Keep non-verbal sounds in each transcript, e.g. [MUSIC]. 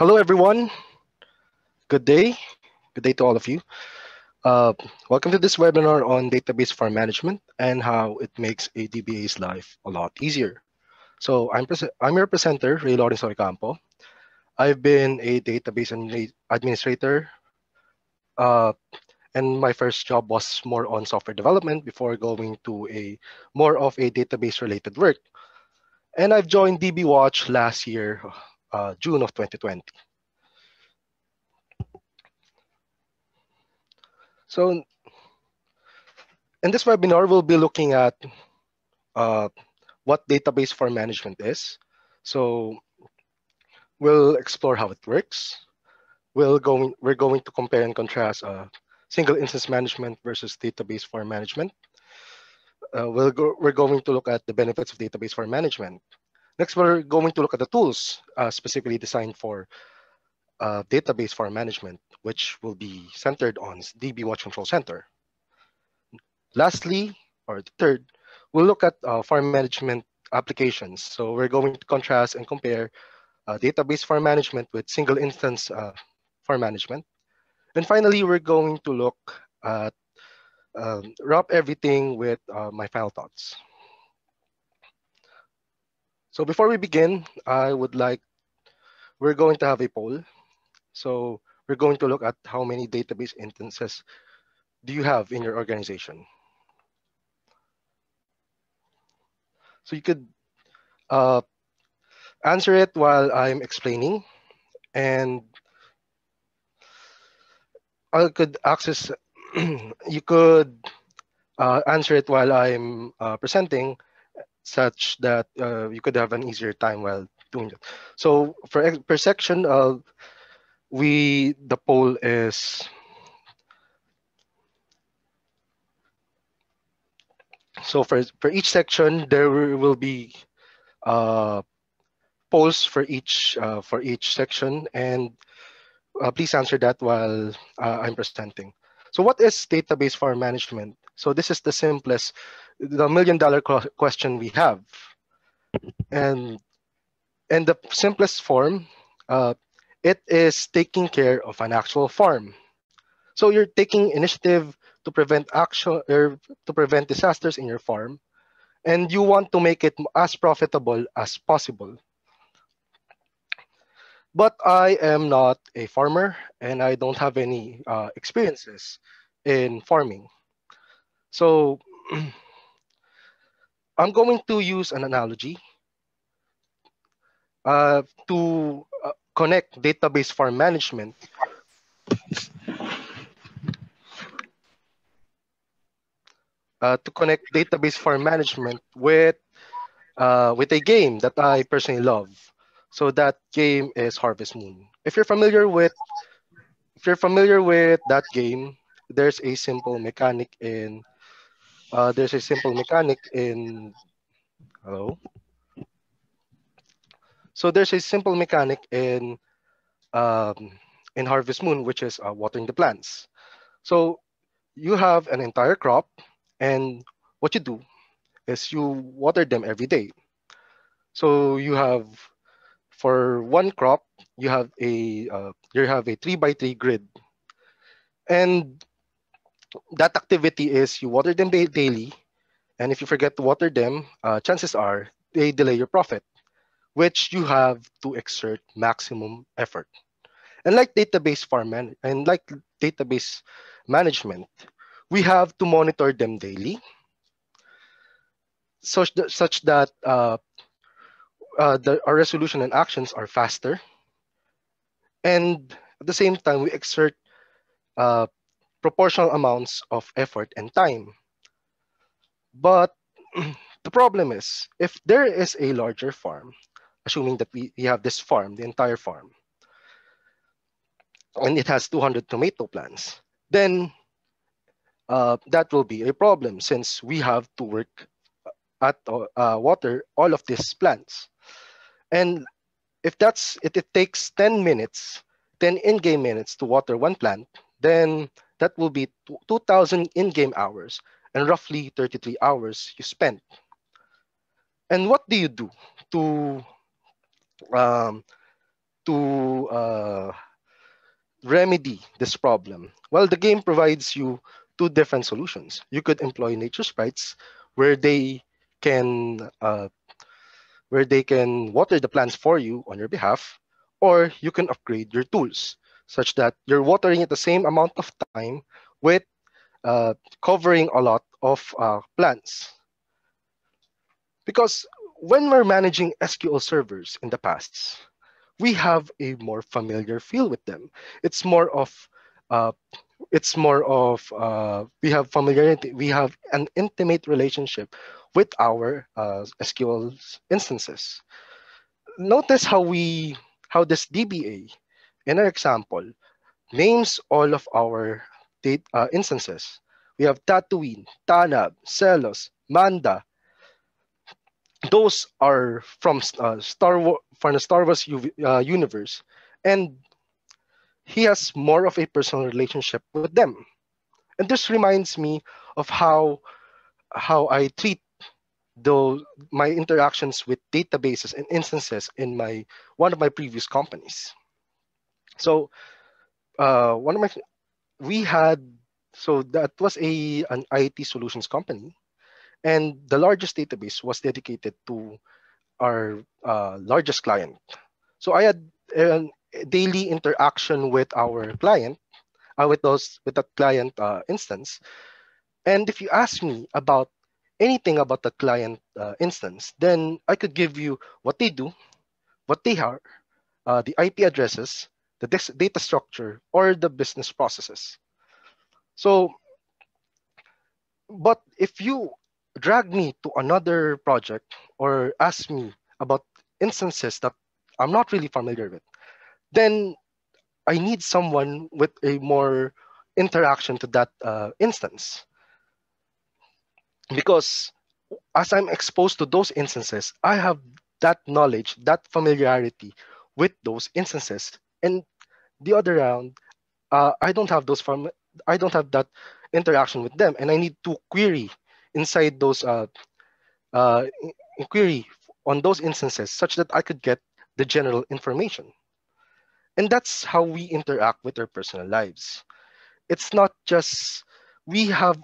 Hello, everyone. Good day. Good day to all of you. Uh, welcome to this webinar on database farm management and how it makes a DBA's life a lot easier. So I'm, I'm your presenter, Ray Lawrence Ocampo. I've been a database administrator uh, and my first job was more on software development before going to a more of a database related work. And I've joined dbWatch last year, uh, June of 2020. So in this webinar, we'll be looking at uh, what database farm management is. So we'll explore how it works. We'll go, we're going to compare and contrast uh, single instance management versus database farm management. Uh, we'll go, we're going to look at the benefits of database farm management. Next, we're going to look at the tools uh, specifically designed for uh, database farm management, which will be centered on dbWatch Control Center. Lastly, or the third, we'll look at uh, farm management applications. So we're going to contrast and compare uh, database farm management with single instance uh, farm management. And finally, we're going to look at um, wrap everything with uh, my final thoughts. So before we begin, I would like, we're going to have a poll. So we're going to look at how many database instances do you have in your organization. So you could uh, answer it while I'm explaining and I could access, [CLEARS THROAT] you could uh, answer it while I'm uh, presenting such that uh, you could have an easier time while doing it. So for per section, uh, we the poll is so for for each section there will be uh, polls for each uh, for each section and uh, please answer that while uh, I'm presenting. So what is database farm management? So this is the simplest, the million dollar question we have. And in the simplest form, uh, it is taking care of an actual farm. So you're taking initiative to prevent action or to prevent disasters in your farm, and you want to make it as profitable as possible. But I am not a farmer and I don't have any uh, experiences in farming. So [CLEARS THROAT] I'm going to use an analogy uh, to uh, connect database farm management uh, to connect database farm management with uh, with a game that I personally love. So that game is Harvest Moon. If you're familiar with if you're familiar with that game, there's a simple mechanic in uh, there's a simple mechanic in hello. So there's a simple mechanic in um, in Harvest Moon, which is uh, watering the plants. So you have an entire crop, and what you do is you water them every day. So you have for one crop, you have a uh, you have a three by three grid, and that activity is you water them daily, and if you forget to water them, uh, chances are they delay your profit, which you have to exert maximum effort. And like database farm man and like database management, we have to monitor them daily, such that, such that uh, uh, the, our resolution and actions are faster. And at the same time, we exert uh, proportional amounts of effort and time. But [CLEARS THROAT] the problem is, if there is a larger farm, assuming that we, we have this farm, the entire farm, and it has 200 tomato plants, then uh, that will be a problem since we have to work at uh, water all of these plants. And if that's if it takes 10 minutes, 10 in-game minutes to water one plant, then that will be 2,000 in-game hours and roughly 33 hours you spent. And what do you do to um, to uh, remedy this problem? Well, the game provides you two different solutions. You could employ nature sprites where they can uh, where they can water the plants for you on your behalf, or you can upgrade your tools such that you're watering at the same amount of time with uh, covering a lot of uh, plants. Because when we're managing SQL servers in the past, we have a more familiar feel with them. It's more of uh, it's more of uh, we have familiarity, we have an intimate relationship with our uh, SQL instances. Notice how we how this DBA in our example names all of our data, uh, instances. We have Tatooine, Tanab, Celos, Manda, those are from uh, Star Wars, from the Star Wars uh, universe, and he has more of a personal relationship with them. And this reminds me of how how I treat my interactions with databases and instances in my one of my previous companies. So uh, one of my we had so that was a an IT solutions company and the largest database was dedicated to our uh, largest client. So I had a daily interaction with our client, uh, with those with that client uh, instance. And if you ask me about anything about the client uh, instance, then I could give you what they do, what they are, uh, the IP addresses, the data structure, or the business processes. So, but if you drag me to another project or ask me about instances that I'm not really familiar with, then I need someone with a more interaction to that uh, instance. Because as I'm exposed to those instances, I have that knowledge, that familiarity with those instances. And the other round, uh, I don't have those from I don't have that interaction with them, and I need to query inside those uh, uh, inquiry on those instances such that I could get the general information. And that's how we interact with our personal lives. It's not just, we have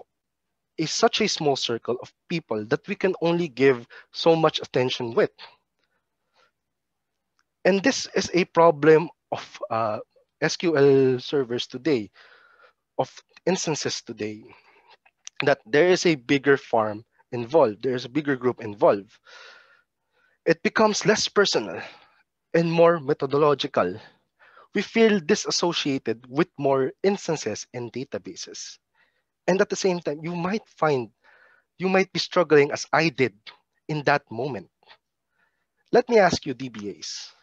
a, such a small circle of people that we can only give so much attention with. And this is a problem of uh, SQL servers today, of instances today that there is a bigger farm involved, there is a bigger group involved, it becomes less personal and more methodological. We feel disassociated with more instances and databases. And at the same time, you might find, you might be struggling as I did in that moment. Let me ask you, DBAs,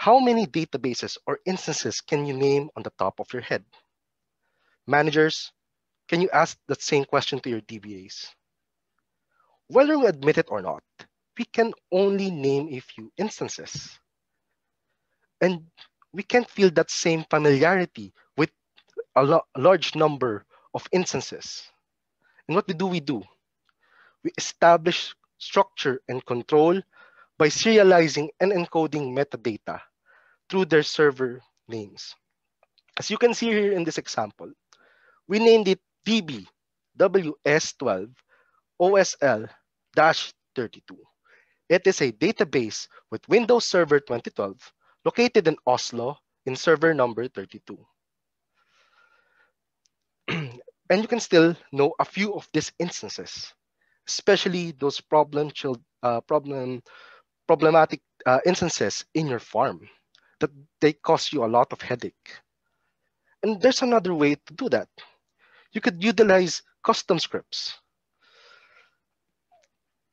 how many databases or instances can you name on the top of your head? Managers, can you ask that same question to your DBAs? Whether we admit it or not, we can only name a few instances. And we can't feel that same familiarity with a, a large number of instances. And what do we do? We establish structure and control by serializing and encoding metadata through their server names. As you can see here in this example, we named it DB WS12 OSL-32. It is a database with Windows Server 2012 located in Oslo in server number 32. [CLEARS THROAT] and you can still know a few of these instances, especially those problem, uh, problem problematic uh, instances in your farm that they cause you a lot of headache. And there's another way to do that you could utilize custom scripts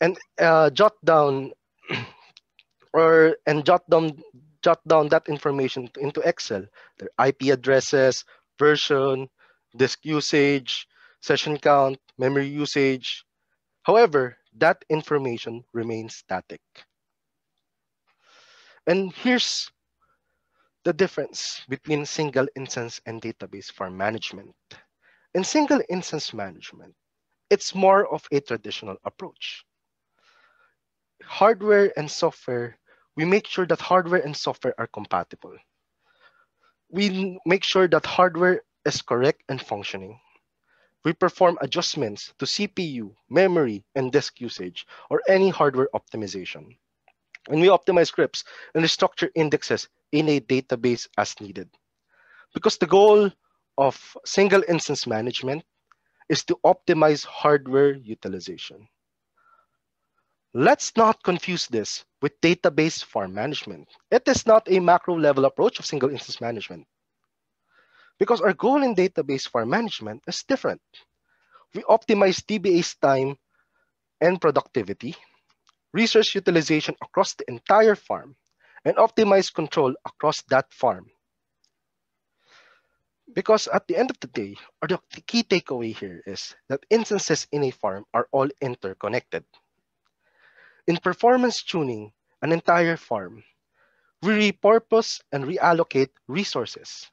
and uh, jot down [CLEARS THROAT] or and jot down jot down that information into Excel, their IP addresses, version, disk usage, session count, memory usage. However, that information remains static. And here's the difference between single instance and database for management. In single instance management, it's more of a traditional approach. Hardware and software we make sure that hardware and software are compatible. We make sure that hardware is correct and functioning. We perform adjustments to CPU, memory, and disk usage, or any hardware optimization. And we optimize scripts and restructure indexes in a database as needed. Because the goal of single instance management is to optimize hardware utilization. Let's not confuse this with database farm management. It is not a macro level approach of single instance management. Because our goal in database farm management is different. We optimize DBA's time and productivity, resource utilization across the entire farm, and optimize control across that farm because at the end of the day, or the key takeaway here is that instances in a farm are all interconnected. In performance tuning an entire farm, we repurpose and reallocate resources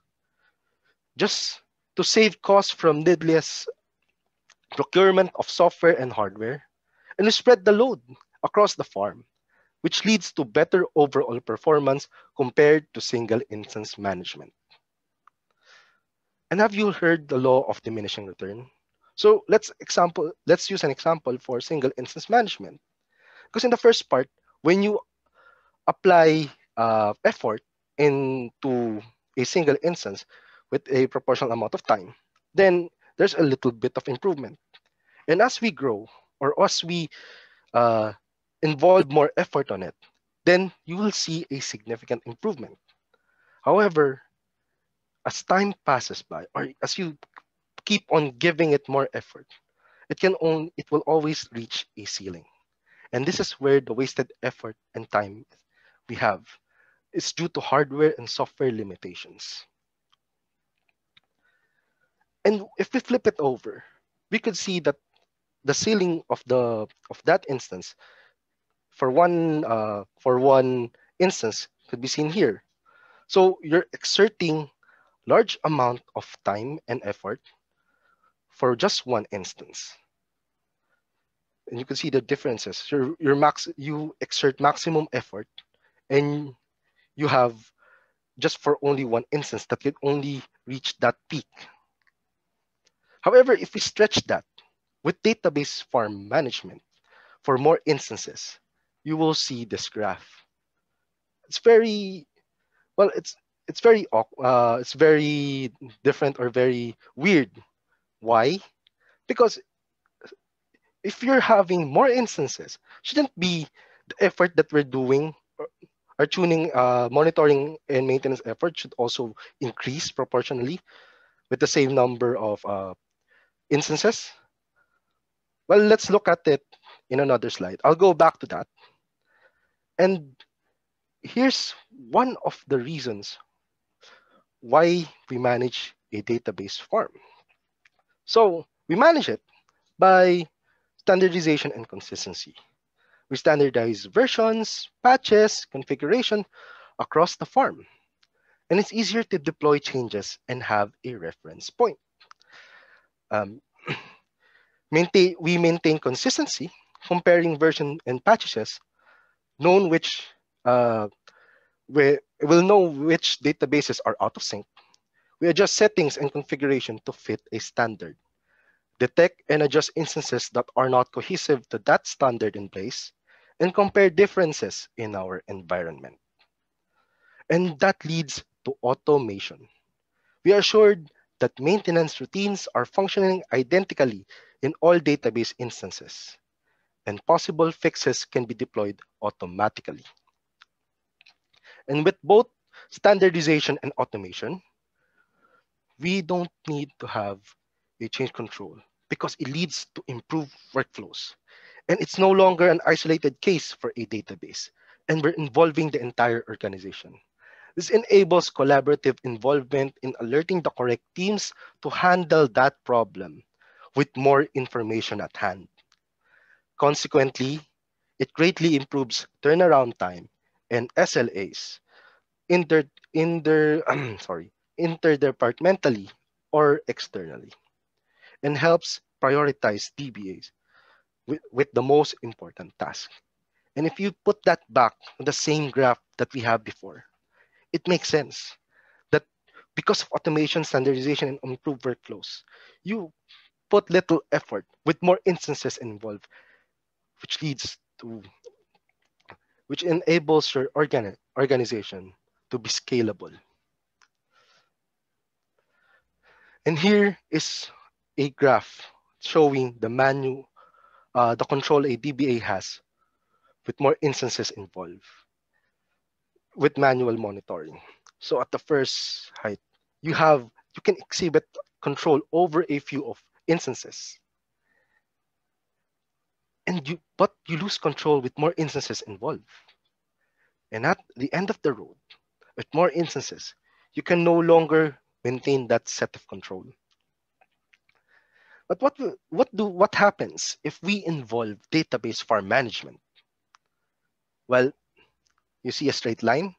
just to save costs from needless procurement of software and hardware, and we spread the load across the farm, which leads to better overall performance compared to single instance management. And have you heard the law of diminishing return? So let's example, let's use an example for single instance management. Because in the first part, when you apply uh, effort into a single instance with a proportional amount of time, then there's a little bit of improvement. And as we grow, or as we uh, involve more effort on it, then you will see a significant improvement. However, as time passes by or as you keep on giving it more effort, it can only it will always reach a ceiling. And this is where the wasted effort and time we have is due to hardware and software limitations. And if we flip it over, we could see that the ceiling of the of that instance for one uh, for one instance could be seen here. So you're exerting large amount of time and effort for just one instance. And you can see the differences. Your, your max, you exert maximum effort and you have just for only one instance that can only reach that peak. However, if we stretch that with database farm management for more instances, you will see this graph. It's very, well, it's it's very uh, it's very different or very weird. Why? Because if you're having more instances, shouldn't be the effort that we're doing our tuning, uh, monitoring and maintenance effort should also increase proportionally with the same number of uh, instances? Well, let's look at it in another slide. I'll go back to that. And here's one of the reasons why we manage a database farm. So we manage it by standardization and consistency. We standardize versions, patches, configuration across the farm. And it's easier to deploy changes and have a reference point. Um, [CLEARS THROAT] maintain, we maintain consistency, comparing version and patches, known which uh, we will know which databases are out of sync. We adjust settings and configuration to fit a standard. Detect and adjust instances that are not cohesive to that standard in place, and compare differences in our environment. And that leads to automation. We are assured that maintenance routines are functioning identically in all database instances, and possible fixes can be deployed automatically. And with both standardization and automation, we don't need to have a change control because it leads to improved workflows. And it's no longer an isolated case for a database, and we're involving the entire organization. This enables collaborative involvement in alerting the correct teams to handle that problem with more information at hand. Consequently, it greatly improves turnaround time and SLAs inter, inter, [CLEARS THROAT] sorry, interdepartmentally or externally and helps prioritize DBAs with, with the most important task. And if you put that back on the same graph that we have before, it makes sense that because of automation, standardization, and improved workflows, you put little effort with more instances involved, which leads to, which enables your organi organization to be scalable. And here is a graph showing the manual, uh, the control a DBA has with more instances involved with manual monitoring. So at the first height, you have, you can exhibit control over a few of instances. And you, but you lose control with more instances involved. And at the end of the road, with more instances, you can no longer maintain that set of control. But what, what, do, what happens if we involve database farm management? Well, you see a straight line.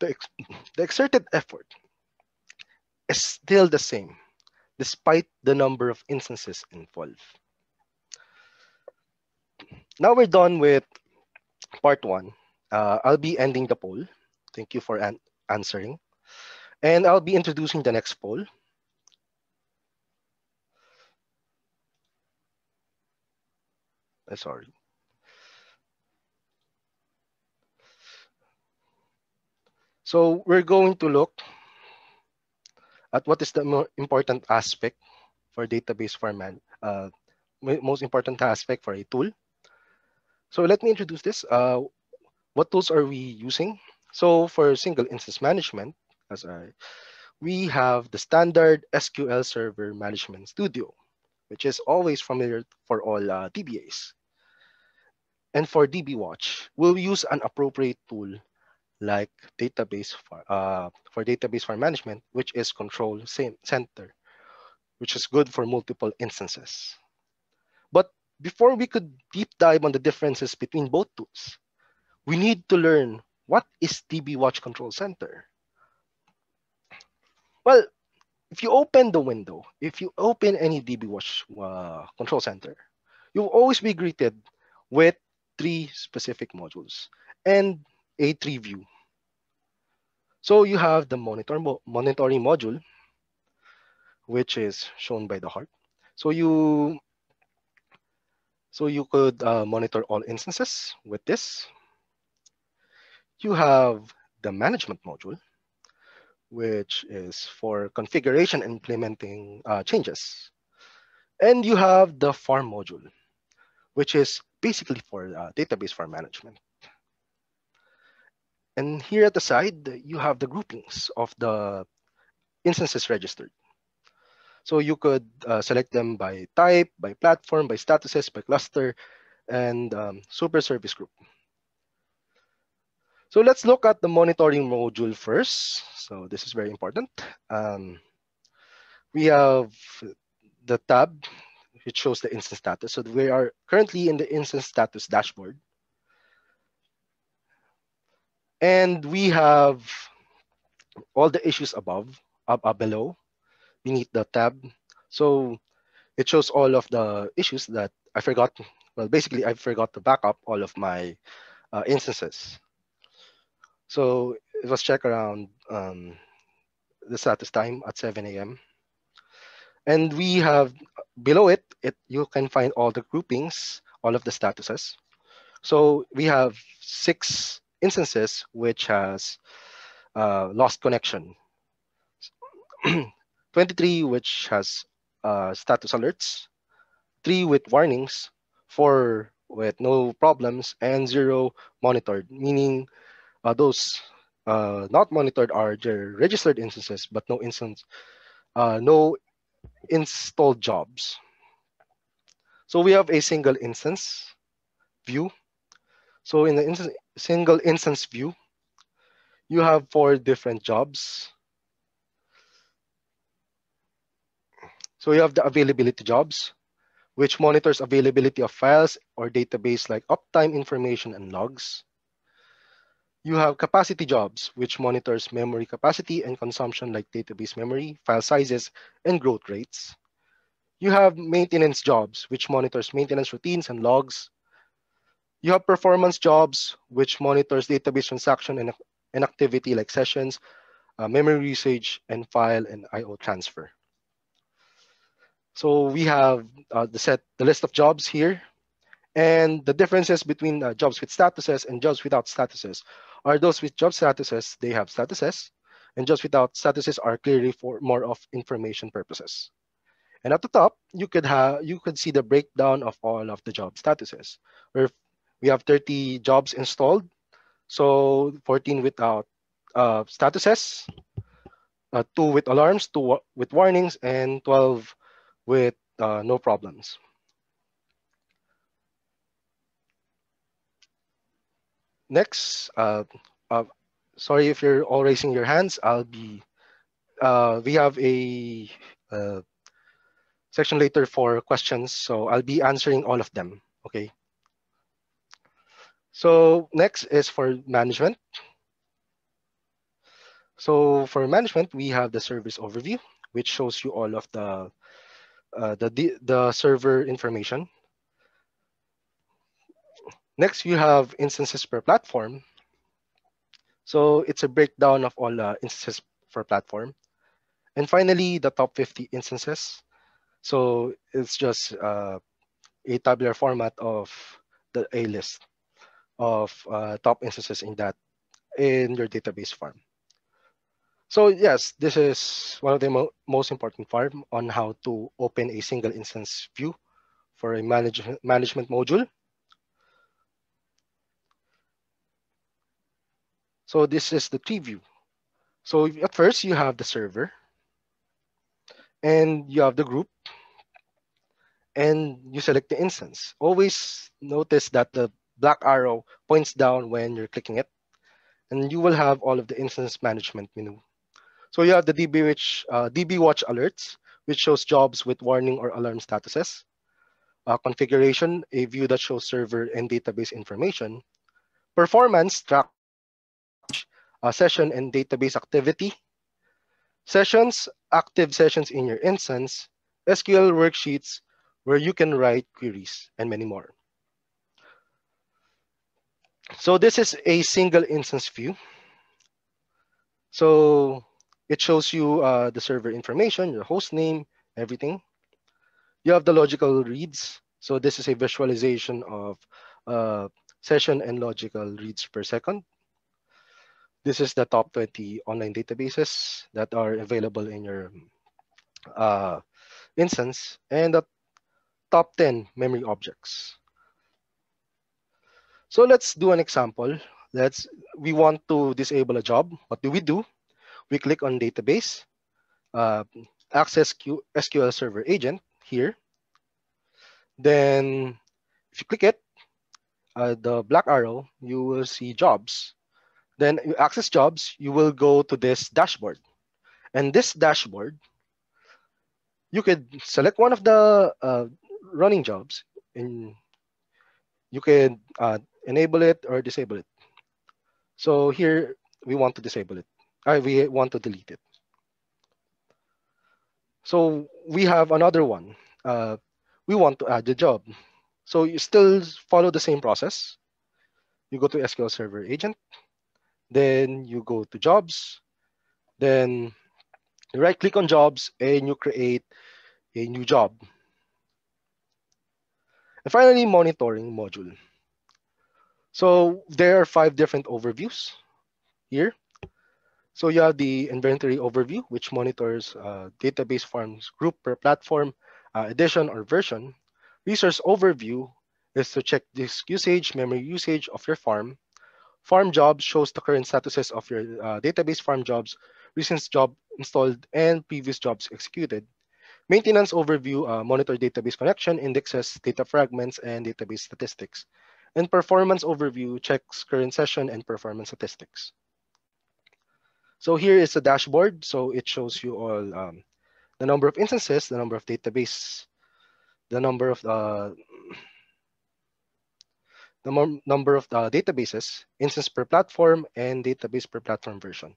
The, ex the exerted effort is still the same, despite the number of instances involved. Now we're done with part one. Uh, I'll be ending the poll. Thank you for an answering. And I'll be introducing the next poll. Uh, sorry. So we're going to look at what is the more important aspect for database format, uh, most important aspect for a tool. So let me introduce this. Uh, what tools are we using? So for single instance management, as I, we have the standard SQL Server Management Studio which is always familiar for all uh, DBAs. And for dbWatch, we'll use an appropriate tool like database for, uh, for database for management, which is Control Center, which is good for multiple instances. But before we could deep dive on the differences between both tools, we need to learn what is dbWatch Control Center. Well, if you open the window, if you open any dbWatch uh, control center, you'll always be greeted with three specific modules and a tree view. So you have the monitor mo monitoring module, which is shown by the heart. So you so you could uh, monitor all instances with this. You have the management module, which is for configuration implementing uh, changes. And you have the farm module, which is basically for uh, database farm management. And here at the side, you have the groupings of the instances registered. So you could uh, select them by type, by platform, by statuses, by cluster, and um, super service group. So let's look at the monitoring module first. So this is very important. Um, we have the tab which shows the instance status. So we are currently in the instance status dashboard. And we have all the issues above, up, up below, beneath the tab. So it shows all of the issues that I forgot. Well, basically, I forgot to back up all of my uh, instances. So it was checked around um, the status time at 7 a.m. And we have below it, it, you can find all the groupings, all of the statuses. So we have six instances which has uh, lost connection. [CLEARS THROAT] 23 which has uh, status alerts, three with warnings, four with no problems, and zero monitored, meaning uh, those uh, not monitored are registered instances, but no instance, uh, no installed jobs. So we have a single instance view. So in the instance, single instance view, you have four different jobs. So you have the availability jobs, which monitors availability of files or database like uptime information and logs. You have capacity jobs, which monitors memory capacity and consumption like database memory, file sizes, and growth rates. You have maintenance jobs, which monitors maintenance routines and logs. You have performance jobs, which monitors database transaction and, and activity like sessions, uh, memory usage, and file and IO transfer. So we have uh, the set, the list of jobs here, and the differences between uh, jobs with statuses and jobs without statuses are those with job statuses, they have statuses, and jobs without statuses are clearly for more of information purposes. And at the top, you could have you could see the breakdown of all of the job statuses. Where we have 30 jobs installed, so 14 without uh, statuses, uh, two with alarms, two with warnings, and 12 with uh, no problems. Next, uh, uh, sorry if you're all raising your hands. I'll be, uh, we have a uh, section later for questions, so I'll be answering all of them, okay? So next is for management. So for management, we have the service overview, which shows you all of the uh, the, the server information. Next, you have instances per platform. So it's a breakdown of all uh, instances per platform. And finally, the top 50 instances. So it's just uh, a tabular format of the A list of uh, top instances in that in your database farm. So yes, this is one of the mo most important part on how to open a single instance view for a manage management module. So this is the tree view. So at first you have the server and you have the group and you select the instance. Always notice that the black arrow points down when you're clicking it and you will have all of the instance management menu so you have the DB, which, uh, dbWatch alerts, which shows jobs with warning or alarm statuses. Uh, configuration, a view that shows server and database information. Performance, track uh, session and database activity. Sessions, active sessions in your instance. SQL worksheets, where you can write queries and many more. So this is a single instance view. So it shows you uh, the server information, your host name, everything. You have the logical reads. So this is a visualization of uh, session and logical reads per second. This is the top 20 online databases that are available in your uh, instance and the top 10 memory objects. So let's do an example. Let's, we want to disable a job. What do we do? We click on database, uh, access Q SQL Server Agent here. Then if you click it, uh, the black arrow, you will see jobs. Then you access jobs, you will go to this dashboard. And this dashboard, you could select one of the uh, running jobs and you can uh, enable it or disable it. So here we want to disable it. We want to delete it. So we have another one. Uh, we want to add the job. So you still follow the same process. You go to SQL Server Agent, then you go to Jobs, then you right click on Jobs and you create a new job. And finally, monitoring module. So there are five different overviews here. So you have the inventory overview, which monitors uh, database farms group per platform, uh, edition or version. Resource overview is to check disk usage, memory usage of your farm. Farm jobs shows the current statuses of your uh, database farm jobs, recent job installed, and previous jobs executed. Maintenance overview, uh, monitor database connection, indexes, data fragments, and database statistics. And performance overview checks current session and performance statistics. So here is the dashboard. So it shows you all um, the number of instances, the number of database, the number of uh, the number of the databases, instance per platform, and database per platform version.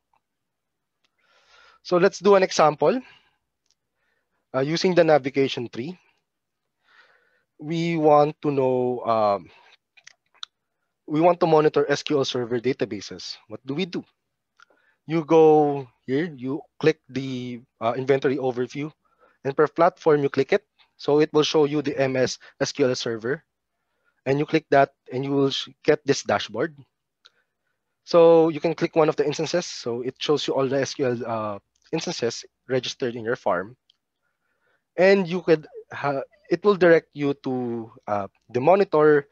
So let's do an example. Uh, using the navigation tree, we want to know um, we want to monitor SQL Server databases. What do we do? You go here, you click the uh, inventory overview, and per platform, you click it. So it will show you the MS SQL Server. And you click that, and you will get this dashboard. So you can click one of the instances. So it shows you all the SQL uh, instances registered in your farm. And you could, it will direct you to uh, the monitor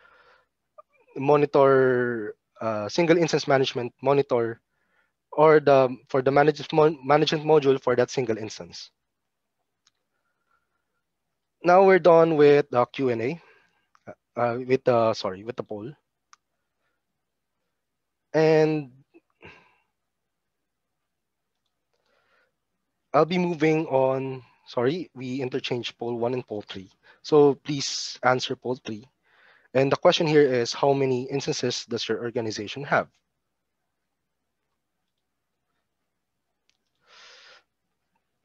monitor uh, single instance management monitor or the for the management management module for that single instance. Now we're done with the Q&A, uh, with the, sorry, with the poll. And I'll be moving on, sorry, we interchanged poll one and poll three. So please answer poll three. And the question here is how many instances does your organization have?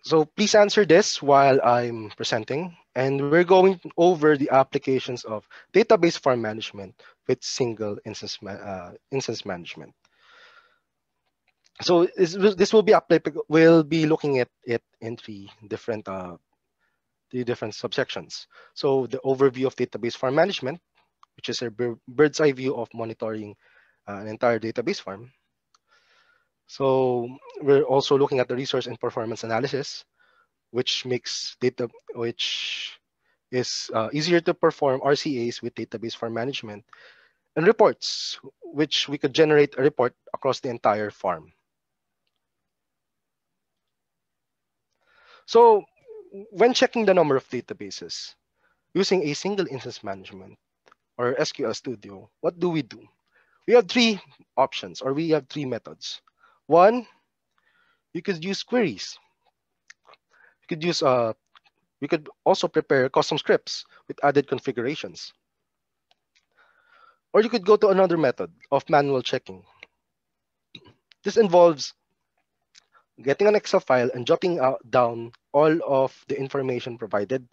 So please answer this while I'm presenting. And we're going over the applications of database farm management with single instance, uh, instance management. So this, this will be applicable, we'll be looking at it in three different, uh, three different subsections. So the overview of database farm management, which is a bird's eye view of monitoring uh, an entire database farm. So we're also looking at the resource and performance analysis, which makes data, which is uh, easier to perform RCAs with database farm management, and reports, which we could generate a report across the entire farm. So when checking the number of databases, using a single instance management, or SQL Studio, what do we do? We have three options or we have three methods. One, you could use queries. You could use, uh, we could also prepare custom scripts with added configurations. Or you could go to another method of manual checking. This involves getting an Excel file and jotting out, down all of the information provided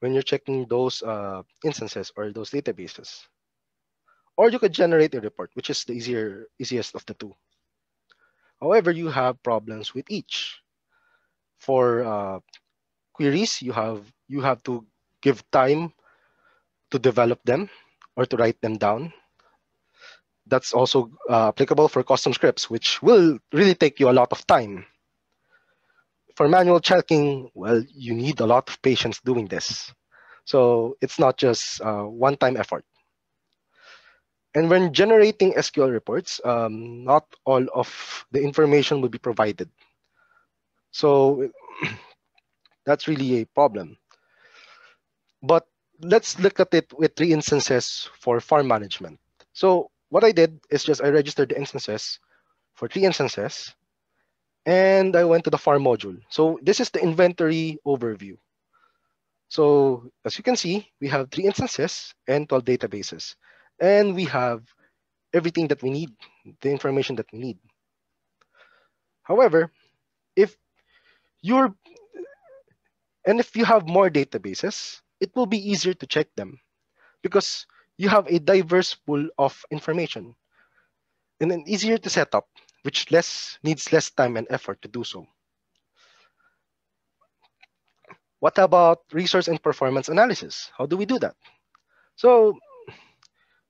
when you're checking those uh, instances or those databases. Or you could generate a report, which is the easier, easiest of the two. However, you have problems with each. For uh, queries, you have you have to give time to develop them or to write them down. That's also uh, applicable for custom scripts, which will really take you a lot of time for manual checking, well, you need a lot of patience doing this. So it's not just uh, one-time effort. And when generating SQL reports, um, not all of the information will be provided. So [CLEARS THROAT] that's really a problem. But let's look at it with three instances for farm management. So what I did is just I registered the instances for three instances and I went to the farm module. So this is the inventory overview. So as you can see, we have three instances and 12 databases. And we have everything that we need, the information that we need. However, if you're, and if you have more databases, it will be easier to check them because you have a diverse pool of information and then easier to set up which less needs less time and effort to do so. What about resource and performance analysis? How do we do that? So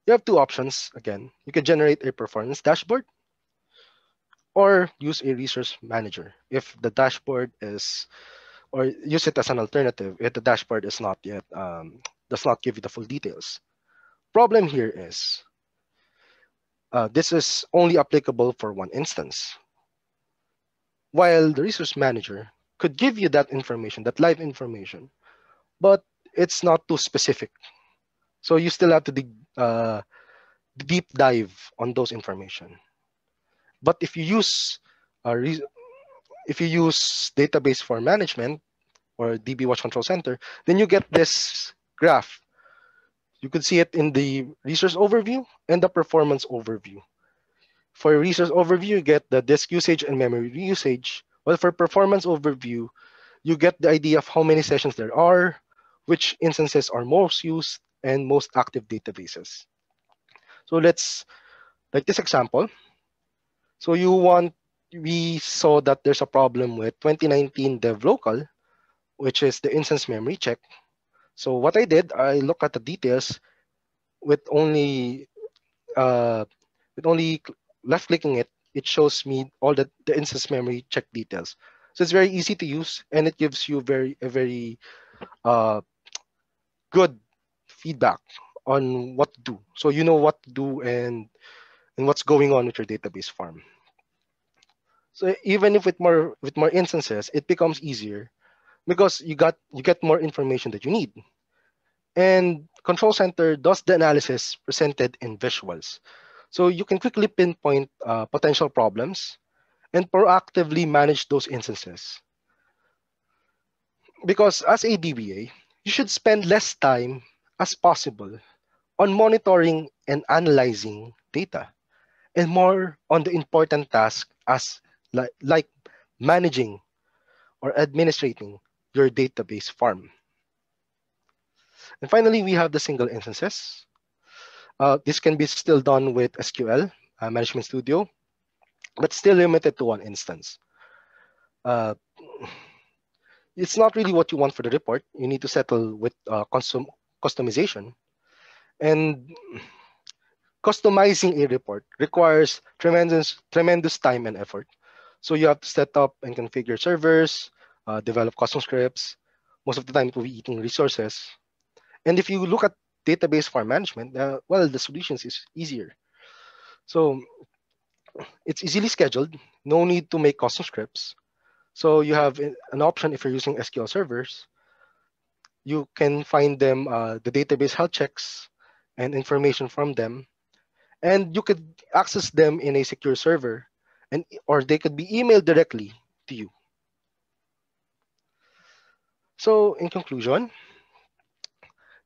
you have two options again. You can generate a performance dashboard or use a resource manager if the dashboard is, or use it as an alternative if the dashboard is not yet, um, does not give you the full details. Problem here is uh, this is only applicable for one instance. While the resource manager could give you that information, that live information, but it's not too specific. So you still have to dig, uh, deep dive on those information. But if you use uh, if you use database for management or dbWatch Control Center, then you get this graph you could see it in the resource overview and the performance overview. For resource overview, you get the disk usage and memory usage. While for performance overview, you get the idea of how many sessions there are, which instances are most used, and most active databases. So let's, like this example. So you want, we saw that there's a problem with 2019 dev local, which is the instance memory check. So what I did, I look at the details with only, uh, with only left clicking it, it shows me all the, the instance memory check details. So it's very easy to use and it gives you very a very uh, good feedback on what to do. So you know what to do and and what's going on with your database farm. So even if with more with more instances, it becomes easier because you got you get more information that you need. And Control Center does the analysis presented in visuals. So you can quickly pinpoint uh, potential problems and proactively manage those instances. Because as a DBA, you should spend less time as possible on monitoring and analyzing data and more on the important task as like, like managing or administrating your database farm. And finally, we have the single instances. Uh, this can be still done with SQL, uh, Management Studio, but still limited to one instance. Uh, it's not really what you want for the report. You need to settle with uh, custom customization. And customizing a report requires tremendous, tremendous time and effort. So you have to set up and configure servers, uh, develop custom scripts. Most of the time it will be eating resources. And if you look at database farm management, uh, well, the solutions is easier. So it's easily scheduled, no need to make custom scripts. So you have an option if you're using SQL servers, you can find them, uh, the database health checks and information from them. And you could access them in a secure server and or they could be emailed directly to you. So in conclusion,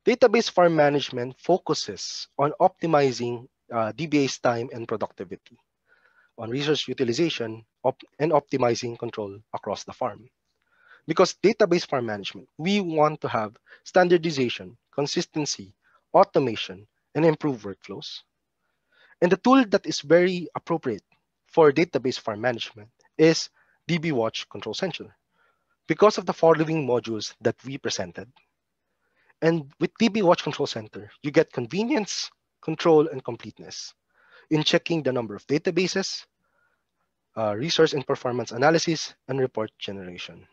database farm management focuses on optimizing uh, DBA's time and productivity on resource utilization op and optimizing control across the farm. Because database farm management, we want to have standardization, consistency, automation, and improved workflows. And the tool that is very appropriate for database farm management is dbWatch Control Center because of the following modules that we presented. And with dbWatch Control Center, you get convenience, control, and completeness in checking the number of databases, uh, resource and performance analysis, and report generation.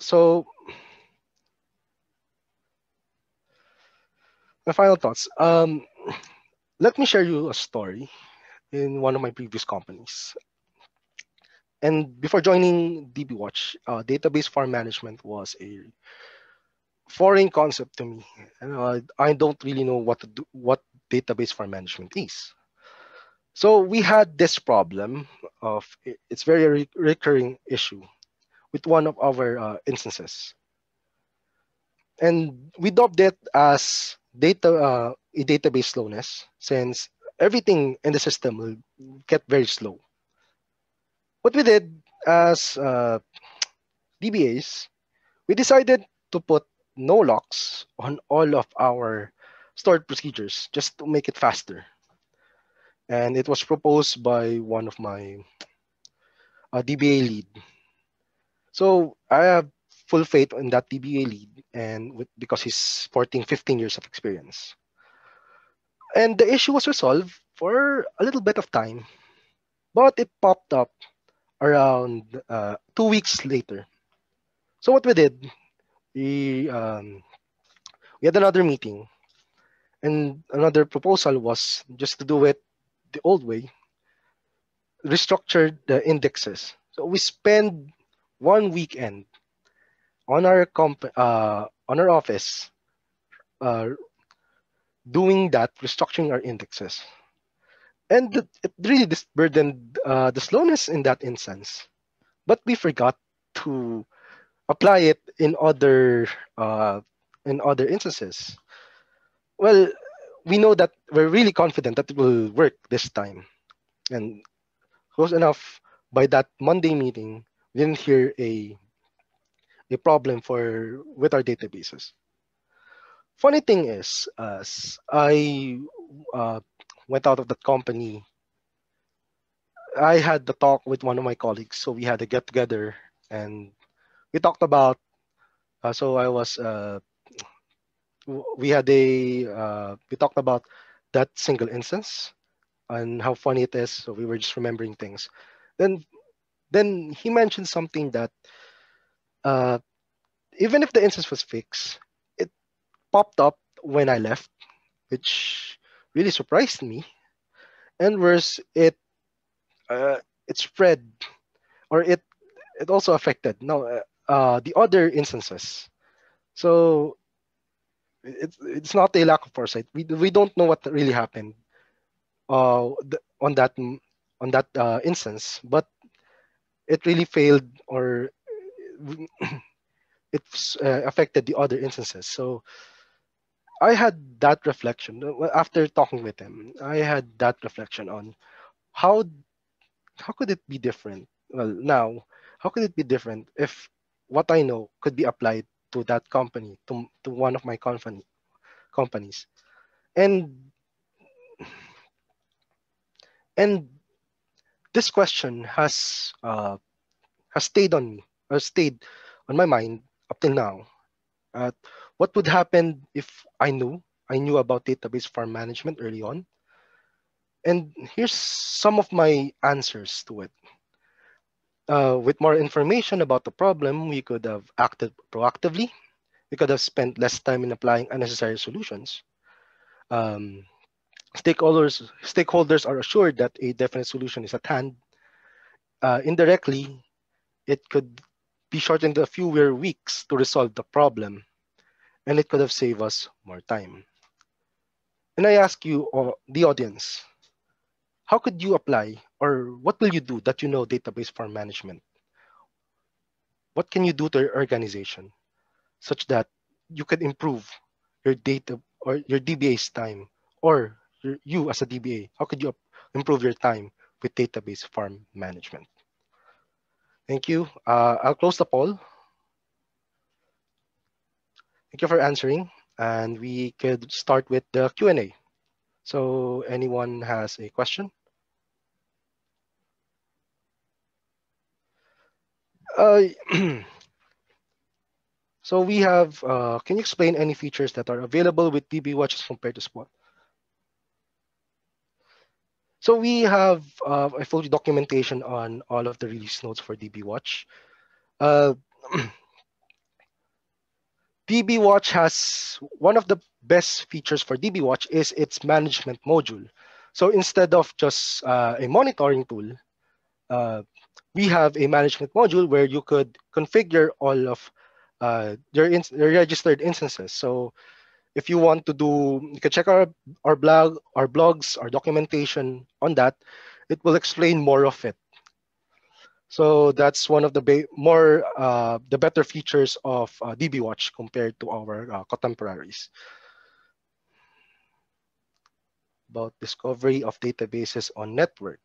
So my final thoughts. Um, let me share you a story in one of my previous companies. And before joining dbWatch, uh, database farm management was a foreign concept to me. And, uh, I don't really know what do, what database farm management is. So we had this problem of it's very re recurring issue with one of our uh, instances. And we dubbed it as data uh, a database slowness since everything in the system will get very slow. What we did as uh, DBAs, we decided to put no locks on all of our stored procedures just to make it faster. And it was proposed by one of my uh, DBA lead. So I have full faith in that DBA lead and with, because he's sporting 15 years of experience. And the issue was resolved for a little bit of time, but it popped up around uh, two weeks later. So what we did, we um, we had another meeting, and another proposal was just to do it the old way, restructure the indexes. So we spend one weekend on our comp uh, on our office uh, doing that, restructuring our indexes. And it really burdened uh, the slowness in that instance. But we forgot to apply it in other uh, in other instances. Well, we know that we're really confident that it will work this time. And close enough, by that Monday meeting, we didn't hear a a problem for with our databases. funny thing is, as I uh, went out of the company, I had the talk with one of my colleagues. So we had a get together and we talked about. Uh, so I was, uh, we had a, uh, we talked about that single instance and how funny it is. So we were just remembering things. Then, then he mentioned something that uh, even if the instance was fixed, it popped up when I left, which really surprised me. And worse, it uh, it spread, or it it also affected no uh, uh, the other instances. So it's it's not a lack of foresight. We we don't know what really happened uh, on that on that uh, instance, but it really failed or [CLEARS THROAT] it's uh, affected the other instances. So I had that reflection after talking with him. I had that reflection on how how could it be different? Well, now how could it be different if what I know could be applied to that company, to, to one of my company companies, and and this question has uh, has stayed on me or stayed on my mind up till now. Uh, what would happen if I knew I knew about database farm management early on? And here's some of my answers to it. Uh, with more information about the problem, we could have acted proactively. We could have spent less time in applying unnecessary solutions. Um, stakeholders, stakeholders are assured that a definite solution is at hand. Uh, indirectly, it could be shortened a fewer weeks to resolve the problem, and it could have saved us more time. And I ask you, or the audience, how could you apply or what will you do that you know database farm management? What can you do to your organization such that you can improve your data or your DBA's time or you as a DBA? How could you improve your time with database farm management? Thank you. Uh, I'll close the poll. Thank you for answering. And we could start with the Q&A. So anyone has a question? Uh, [CLEARS THROAT] so we have, uh, can you explain any features that are available with DB Watches compared to Spot? So we have uh, a full documentation on all of the release notes for dbWatch. Uh, [CLEARS THROAT] dbWatch has one of the best features for dbWatch is its management module. So instead of just uh, a monitoring tool, uh, we have a management module where you could configure all of uh, your, your registered instances. So if you want to do, you can check our, our blog, our blogs, our documentation on that. It will explain more of it. So that's one of the more uh, the better features of uh, dbWatch compared to our uh, contemporaries. About discovery of databases on network.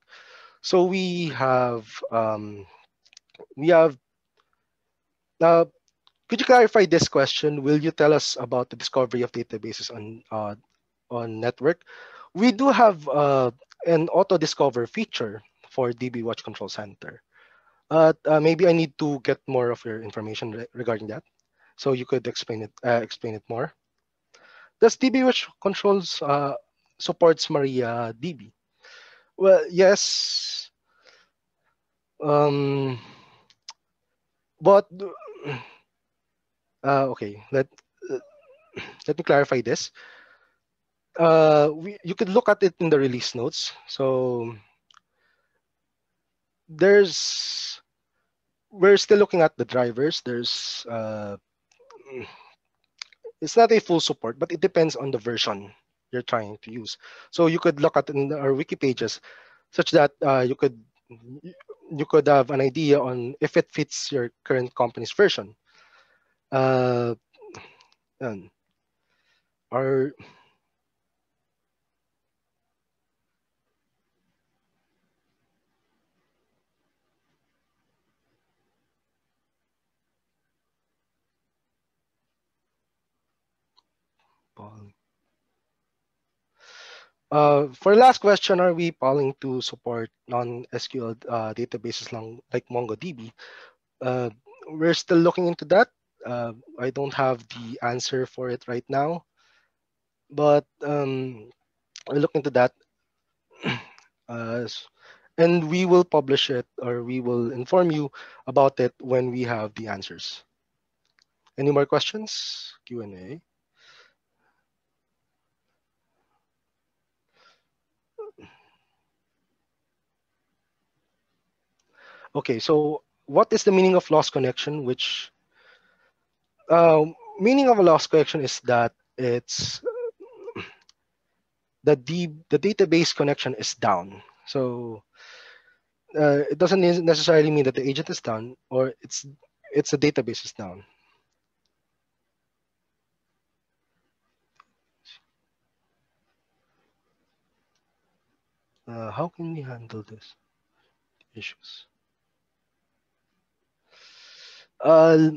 So we have um, we have uh, could you clarify this question? Will you tell us about the discovery of databases on uh, on network? We do have uh, an auto discover feature for dbWatch Control Center. Uh, maybe I need to get more of your information re regarding that. So you could explain it uh, explain it more. Does dbWatch Controls uh, supports MariaDB? Well, yes. Um, but uh, okay, let uh, let me clarify this. Uh, we, you could look at it in the release notes. So there's we're still looking at the drivers. There's uh, it's not a full support, but it depends on the version you're trying to use. So you could look at in our wiki pages such that uh, you could you could have an idea on if it fits your current company's version. Uh, our polling? Uh, for the last question, are we polling to support non-SQL uh, databases long, like MongoDB? Uh, we're still looking into that. Uh, I don't have the answer for it right now, but um, I look into that. [CLEARS THROAT] Uh, and we will publish it or we will inform you about it when we have the answers. Any more questions? Q&A. Okay, so what is the meaning of lost connection? Which uh, meaning of a lost connection is that it's the, the, the database connection is down. So uh, it doesn't necessarily mean that the agent is down or it's it's a database is down. Uh, how can we handle this issues? Uh,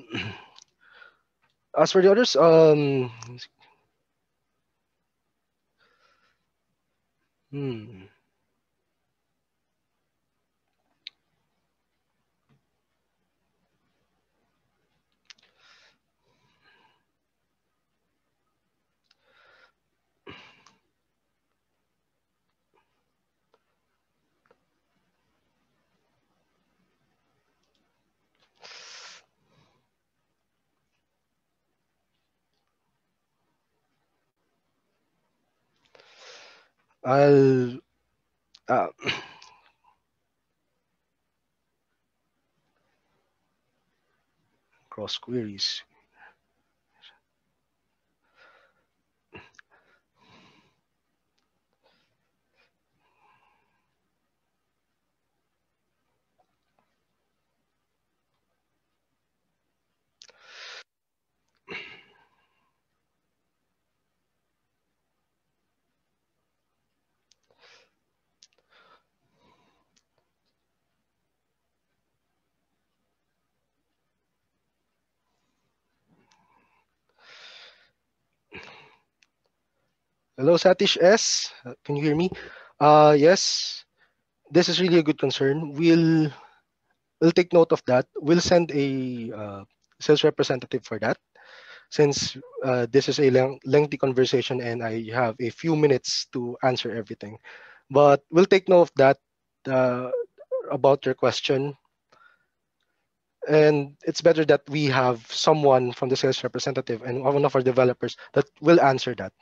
as for the others, um, hmm. I'll uh, cross queries. Hello, Satish S. Can you hear me? Uh, yes, this is really a good concern. We'll we'll take note of that. We'll send a uh, sales representative for that, since uh, this is a lengthy conversation and I have a few minutes to answer everything. But we'll take note of that uh, about your question. And it's better that we have someone from the sales representative and one of our developers that will answer that.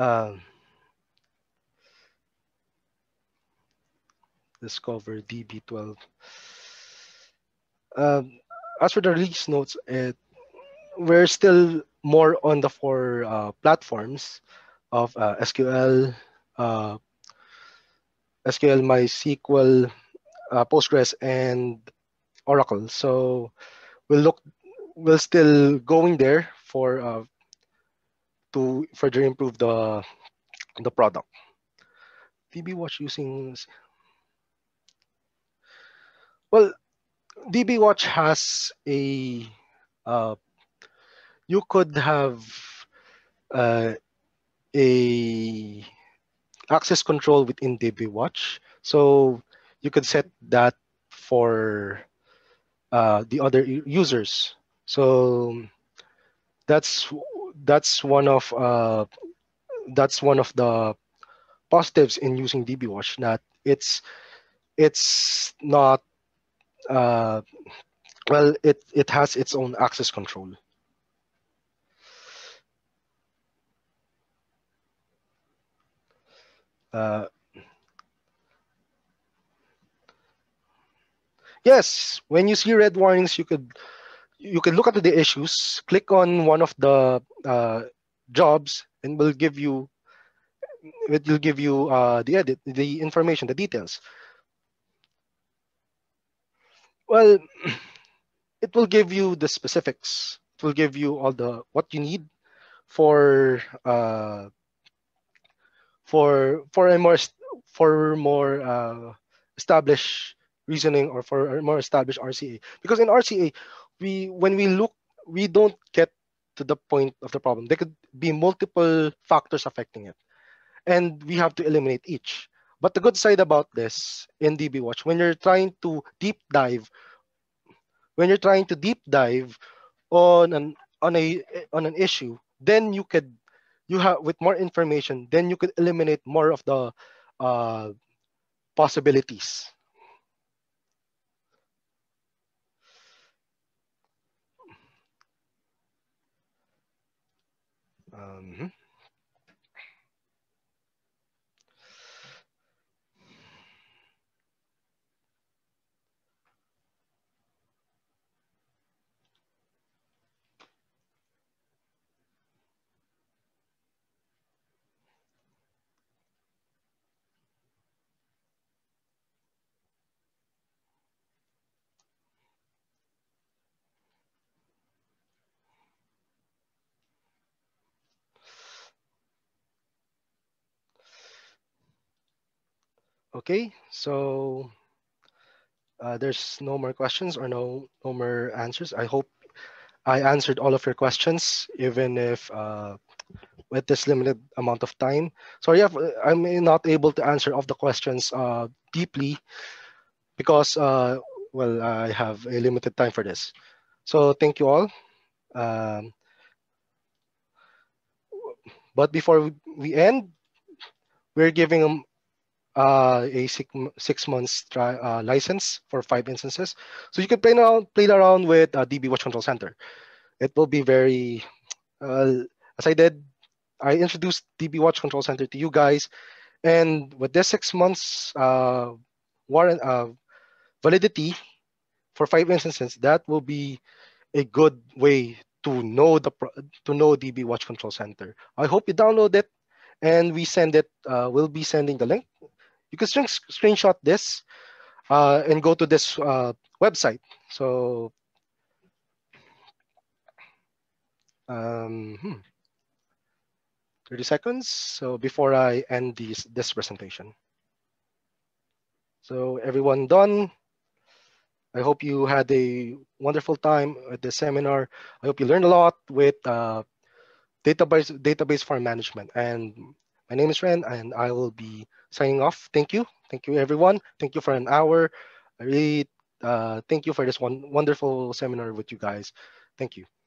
Um, discover DB12. Um, as for the release notes, it, we're still more on the four uh, platforms of uh, SQL, uh, SQL, MySQL, uh, Postgres, and Oracle. So we'll look, we're still going there for uh, to further improve the the product. dbWatch using well, dbWatch has a uh, you could have uh, a access control within dbWatch. So you could set that for uh, the other users. So that's that's one of uh, that's one of the positives in using dbWatch that it's it's not uh, well it it has its own access control. Uh, yes, when you see red warnings, you could you can look at the issues, click on one of the uh, jobs, and we'll give you it will give you uh, the edit, the information, the details. Well, [CLEARS THROAT] it will give you the specifics. It will give you all the what you need for uh, for for a more for more uh, established reasoning or for a more established RCA. Because in RCA, we when we look, we don't get to the point of the problem. There could be multiple factors affecting it, and we have to eliminate each. But the good side about this in dbWatch, when you're trying to deep dive, when you're trying to deep dive on an on a on an issue, then you could you have with more information, then you could eliminate more of the uh, possibilities. Um, Okay, so uh, there's no more questions or no no more answers. I hope I answered all of your questions, even if uh, with this limited amount of time. So yeah, I'm not able to answer all the questions uh, deeply because uh, well, I have a limited time for this. So thank you all. Um, but before we end, we're giving uh, a six, six months uh, license for five instances. So you can play around, play around with uh, dbWatch Control Center. It will be very, uh, as I did, I introduced dbWatch Control Center to you guys. And with this six months uh, warrant, uh, validity for five instances, that will be a good way to know the to know dbWatch Control Center. I hope you download it and we send it. Uh, we'll be sending the link you can screenshot this uh, and go to this uh, website. So um, hmm, 30 seconds. So before I end this, this presentation. So everyone done. I hope you had a wonderful time at the seminar. I hope you learned a lot with uh, database database for management. And my name is Ren, and I will be signing off. Thank you. Thank you, everyone. Thank you for an hour. I really uh, thank you for this one wonderful seminar with you guys. Thank you.